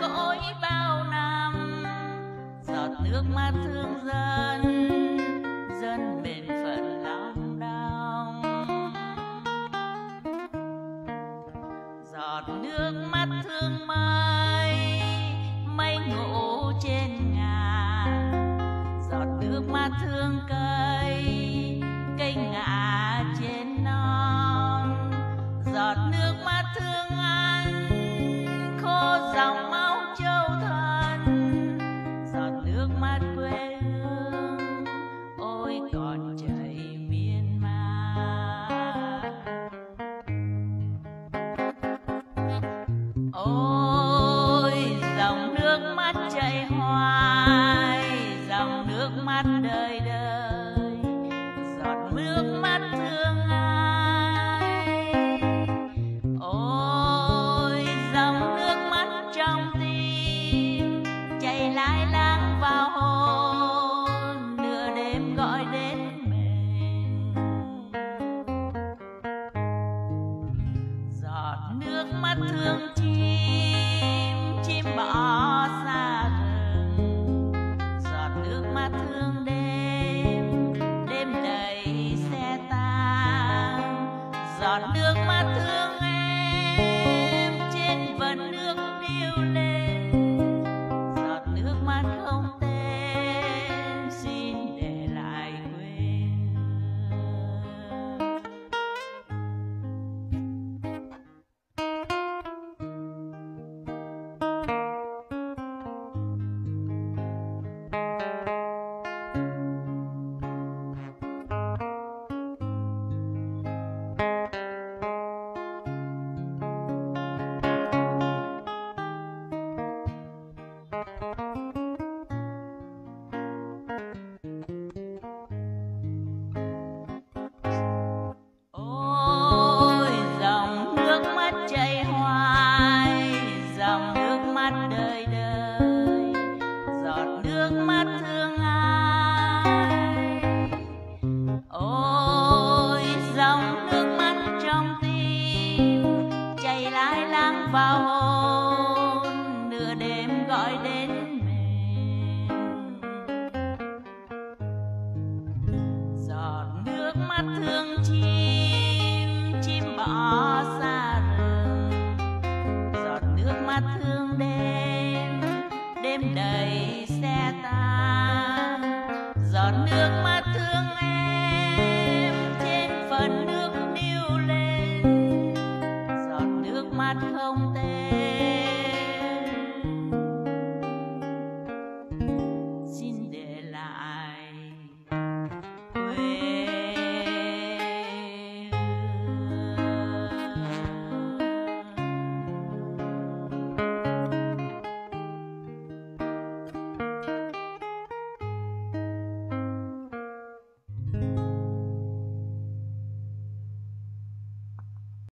cõi bao năm, giọt nước mắt thương dân dân bền phận long đau giọt nước mắt thương mây mây ngộ trên ngàn, giọt nước mắt thương cây mắt thương chim chim bỏ xa rừng giọt nước mắt thương đêm đời đời. Giọt nước mắt thương ai? Ôi, dòng nước mắt trong tim chảy lái lang vào hồn. Nửa đêm gọi đến đầy xe ta giọt nước mắt